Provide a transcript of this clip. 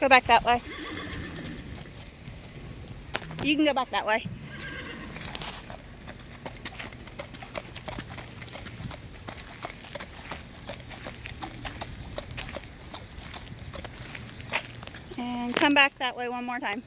Go back that way. You can go back that way. And come back that way one more time.